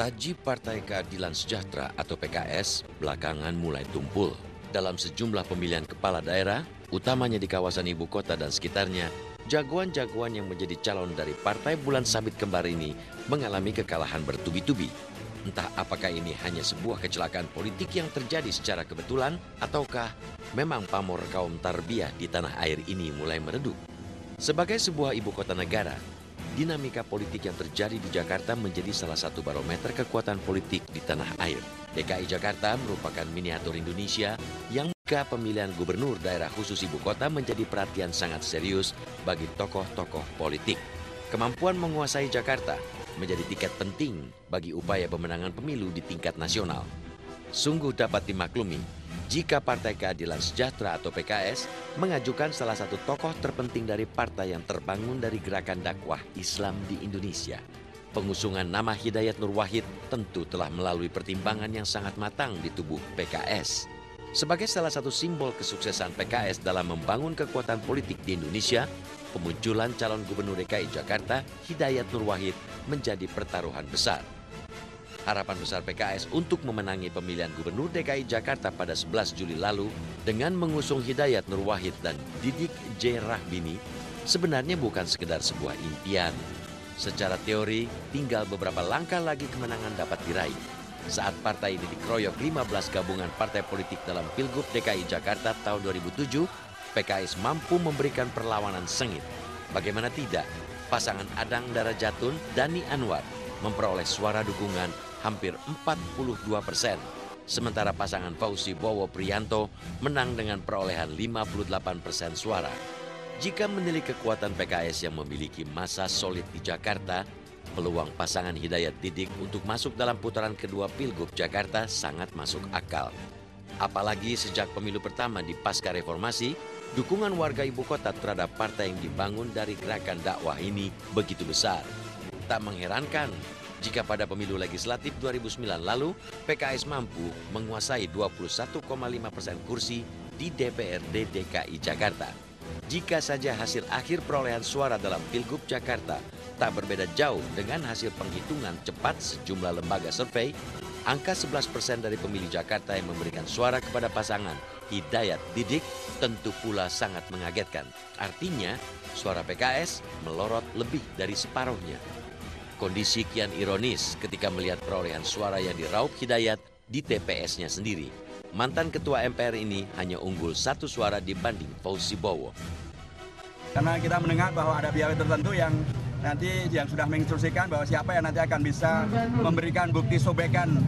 Taji Partai Keadilan Sejahtera atau PKS belakangan mulai tumpul. Dalam sejumlah pemilihan kepala daerah, utamanya di kawasan ibu kota dan sekitarnya, jagoan-jagoan yang menjadi calon dari Partai Bulan Sabit Kembar ini mengalami kekalahan bertubi-tubi. Entah apakah ini hanya sebuah kecelakaan politik yang terjadi secara kebetulan, ataukah memang pamor kaum tarbiyah di tanah air ini mulai meredup. Sebagai sebuah ibu kota negara, dinamika politik yang terjadi di Jakarta menjadi salah satu barometer kekuatan politik di tanah air. DKI Jakarta merupakan miniatur Indonesia yang jika pemilihan gubernur daerah khusus ibu kota menjadi perhatian sangat serius bagi tokoh-tokoh politik. Kemampuan menguasai Jakarta menjadi tiket penting bagi upaya pemenangan pemilu di tingkat nasional. Sungguh dapat dimaklumi jika Partai Keadilan Sejahtera atau PKS mengajukan salah satu tokoh terpenting dari partai yang terbangun dari gerakan dakwah Islam di Indonesia. Pengusungan nama Hidayat Nur Wahid tentu telah melalui pertimbangan yang sangat matang di tubuh PKS. Sebagai salah satu simbol kesuksesan PKS dalam membangun kekuatan politik di Indonesia, pemunculan calon gubernur DKI Jakarta, Hidayat Nur Wahid, menjadi pertaruhan besar. Harapan besar PKS untuk memenangi pemilihan gubernur DKI Jakarta pada 11 Juli lalu dengan mengusung Hidayat Nur Wahid dan Didik J. Rahbini sebenarnya bukan sekedar sebuah impian. Secara teori, tinggal beberapa langkah lagi kemenangan dapat diraih saat partai ini dikeroyok 15 gabungan partai politik dalam Pilgub DKI Jakarta tahun 2007, PKS mampu memberikan perlawanan sengit. Bagaimana tidak, pasangan Adang Darajatun, Dani Anwar memperoleh suara dukungan hampir 42 persen. Sementara pasangan Fauzi Bowo Priyanto menang dengan perolehan 58 persen suara. Jika menilik kekuatan PKS yang memiliki masa solid di Jakarta, peluang pasangan Hidayat Didik untuk masuk dalam putaran kedua Pilgub Jakarta sangat masuk akal. Apalagi sejak pemilu pertama di pasca reformasi, dukungan warga ibu kota terhadap partai yang dibangun dari gerakan dakwah ini begitu besar. Tak mengherankan jika pada pemilu legislatif 2009 lalu PKS mampu menguasai 21,5 persen kursi di DPRD DKI Jakarta. Jika saja hasil akhir perolehan suara dalam Pilgub Jakarta tak berbeda jauh dengan hasil penghitungan cepat sejumlah lembaga survei, angka 11 persen dari pemilih Jakarta yang memberikan suara kepada pasangan Hidayat Didik tentu pula sangat mengagetkan. Artinya, suara PKS melorot lebih dari separuhnya. Kondisi kian ironis ketika melihat perolehan suara yang diraup Hidayat di TPS-nya sendiri. Mantan Ketua MPR ini hanya unggul satu suara dibanding Fauzi Bowo. Karena kita mendengar bahwa ada pihak tertentu yang nanti yang sudah menginstruksikan bahwa siapa yang nanti akan bisa memberikan bukti sobekan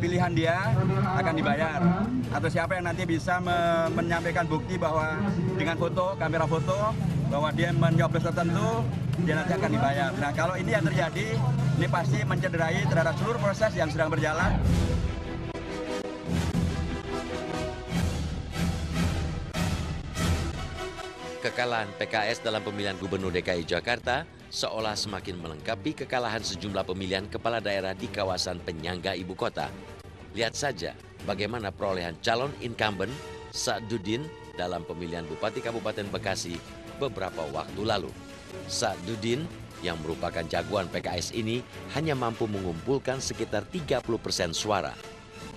pilihan dia akan dibayar atau siapa yang nanti bisa me menyampaikan bukti bahwa dengan foto kamera foto bahwa dia menyoblos tertentu dia nanti akan dibayar. Nah kalau ini yang terjadi ini pasti mencederai terhadap seluruh proses yang sedang berjalan. Kekalahan PKS dalam pemilihan gubernur DKI Jakarta seolah semakin melengkapi kekalahan sejumlah pemilihan kepala daerah di kawasan penyangga ibu kota. Lihat saja bagaimana perolehan calon incumbent Sa'dudin dalam pemilihan Bupati Kabupaten Bekasi beberapa waktu lalu. Sa'dudin yang merupakan jagoan PKS ini hanya mampu mengumpulkan sekitar 30 persen suara.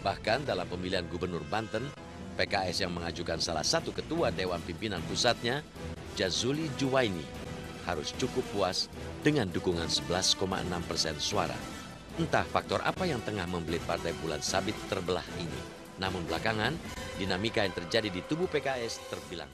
Bahkan dalam pemilihan gubernur Banten, PKS yang mengajukan salah satu ketua Dewan Pimpinan Pusatnya, Jazuli Juwaini, harus cukup puas dengan dukungan 11,6 persen suara. Entah faktor apa yang tengah membelit Partai Bulan Sabit terbelah ini. Namun belakangan, dinamika yang terjadi di tubuh PKS terbilang